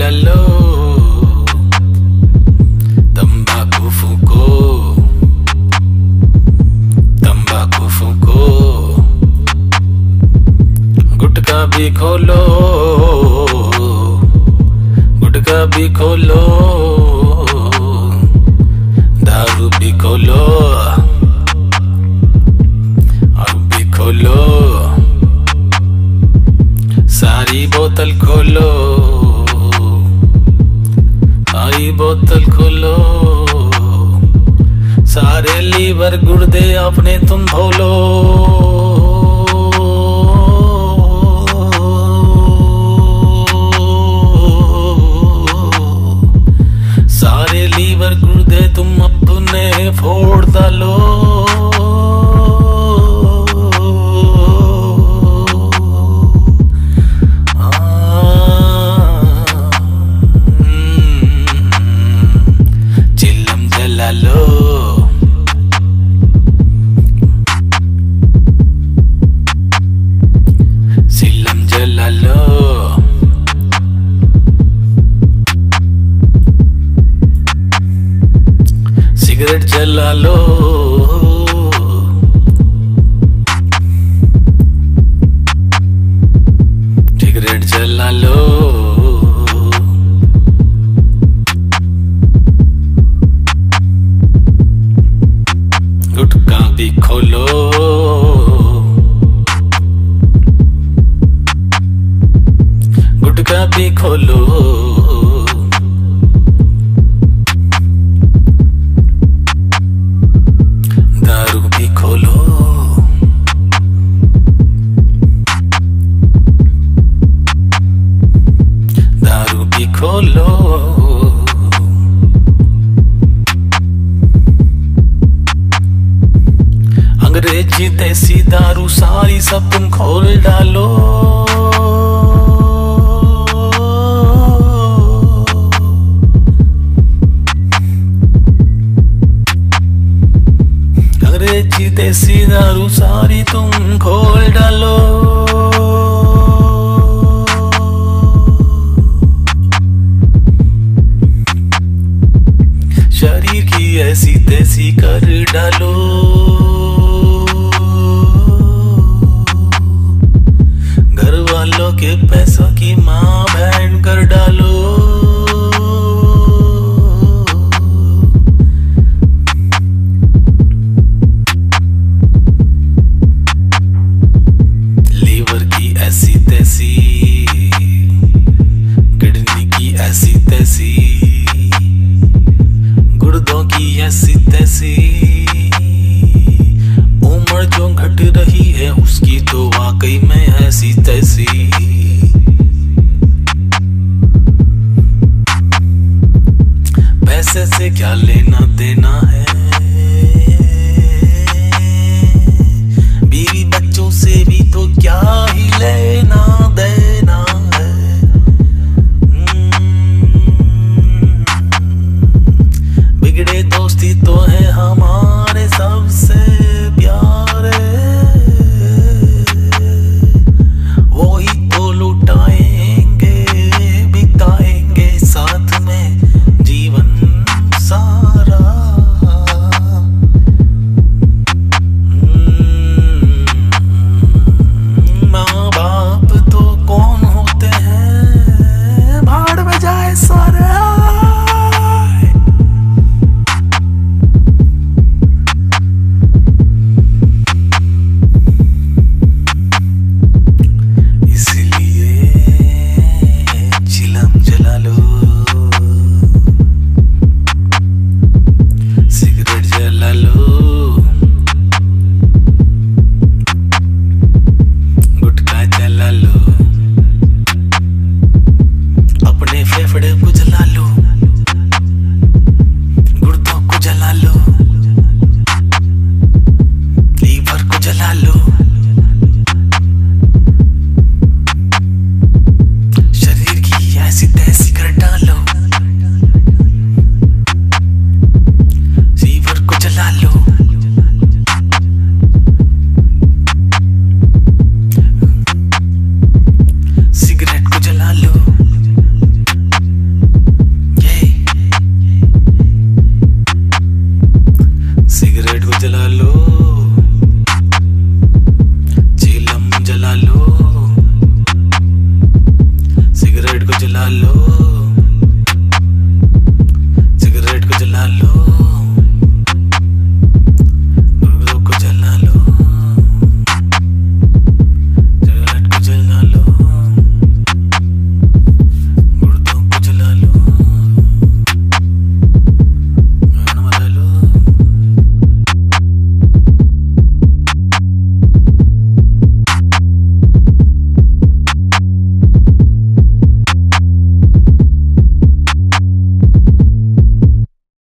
ला लो तंबाकू फूको तंबाकू फूको गुटका भी खोलो। गुटका भी खोलो। दारू भी खोलो। अब भी खोलो। सारी बोतल खोलो। बोतल खोलो सारे लीवर गुर्दे अपने तुम धोलो सारे लीवर गुर्दे तुम अपने फोड़ डालो चिल्लम सिगरेट जला लो। सिगरेट जला लो। गुटका भी खोलो। गुटका भी खोलो। अंग्रेज़ी देसी दारू सारी सब तुम खोल डालो। अंग्रेज़ी देसी दारू सारी तुम खोल डालो। शरीर की ऐसी तैसी कर डालो। के पैसों की माँ बहन कर डालो। लीवर की ऐसी तैसी, किडनी की ऐसी तैसी, गुर्दों की ऐसी तैसी। उम्र जो घट रही है उसकी पैसे से क्या लेना देना है? बीवी बच्चों से भी तो क्या ही लेना देना? la luz.